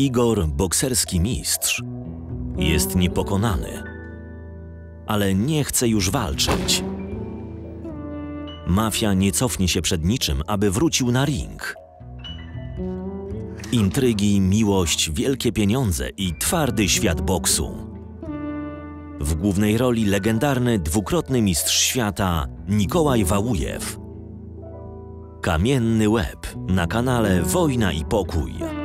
Igor, bokserski mistrz, jest niepokonany, ale nie chce już walczyć. Mafia nie cofnie się przed niczym, aby wrócił na ring. Intrygi, miłość, wielkie pieniądze i twardy świat boksu. W głównej roli legendarny dwukrotny mistrz świata Nikołaj Wałujew. Kamienny łeb na kanale Wojna i Pokój.